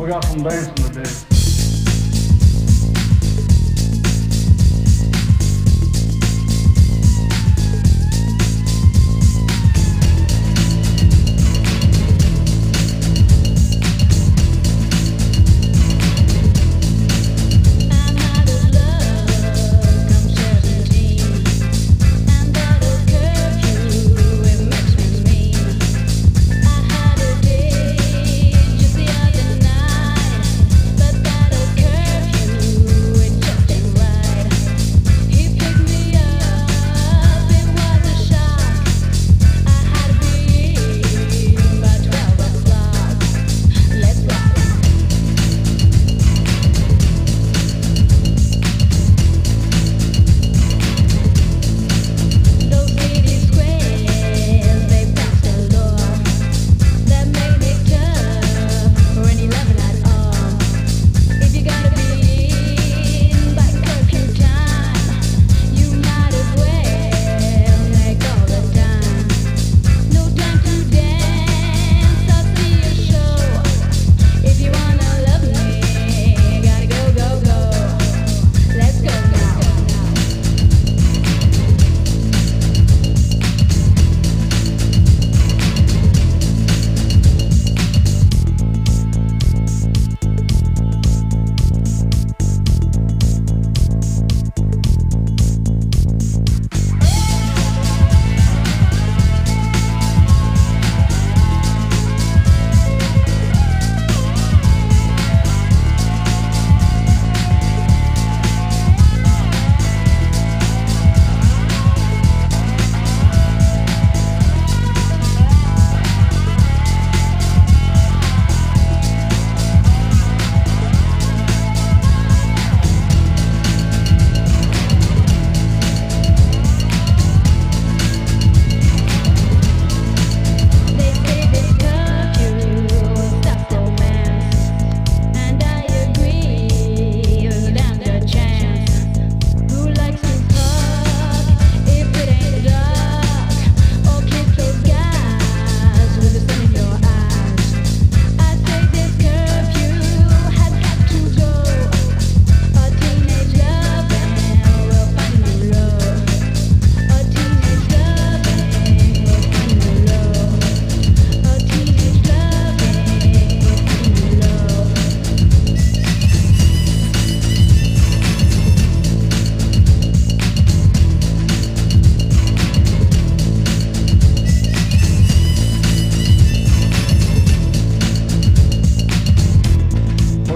We got some dancing to do.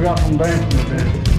Got some dancing today.